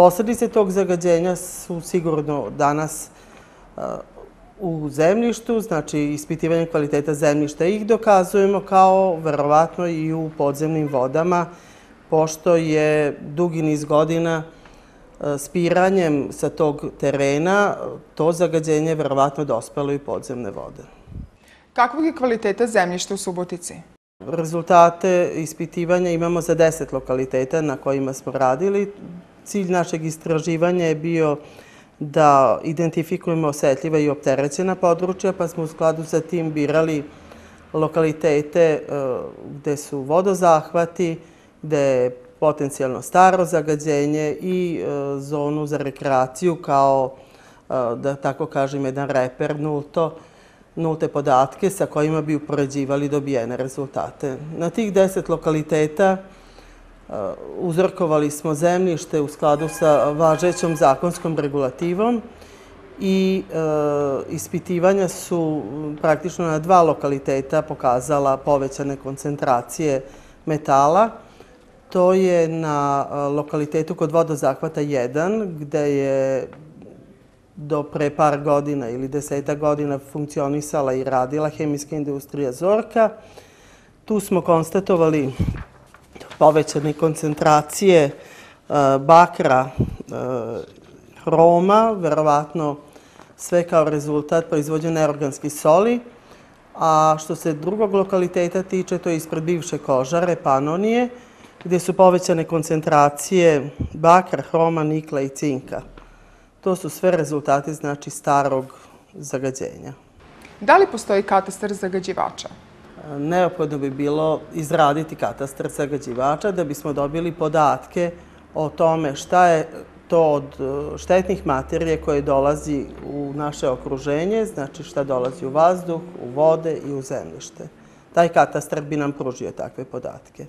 Posljedice tog zagađenja su sigurno danas u zemljištu, znači ispitivanje kvaliteta zemljišta. Ih dokazujemo kao verovatno i u podzemnim vodama, pošto je dugi niz godina spiranjem sa tog terena to zagađenje verovatno dospelo i podzemne vode. Kakvog je kvaliteta zemljišta u Subotici? Rezultate ispitivanja imamo za deset lokaliteta na kojima smo radili. Cilj našeg istraživanja je bio da identifikujemo osjetljiva i opterećena područja, pa smo u skladu sa tim birali lokalitete e, gde su vodozahvati, gde je potencijalno staro zagađenje i e, zonu za rekreaciju kao, e, da tako kažem, jedan reper nulto, nulte podatke sa kojima bi upoređivali dobijene rezultate. Na tih deset lokaliteta Eh, uzorkovali smo zemljište u skladu sa važećom zakonskom regulativom i eh, ispitivanja su praktično na dva lokaliteta pokazala povećane koncentracije metala. To je na eh, lokalitetu kod vodozahvata 1, gde je do pre par godina ili deseta godina funkcionisala i radila hemijska industrija Zorka. Tu smo konstatovali povećane koncentracije e, bakra, e, hroma, verovatno sve kao rezultat proizvođene organske soli. A što se drugog lokaliteta tiče, to je ispred bivše kožare, Panonije, gdje su povećane koncentracije bakra, hroma, nikla i cinka. To su sve rezultati znači starog zagađenja. Da li postoji katastar zagađivača? Neophodno bi bilo izraditi katastar zagađivača da bismo dobili podatke o tome šta je to od e, štetnih materije koje dolazi u naše okruženje, znači šta dolazi u vazduh, u vode i u zemljište. Taj katastar bi nam pružio takve podatke.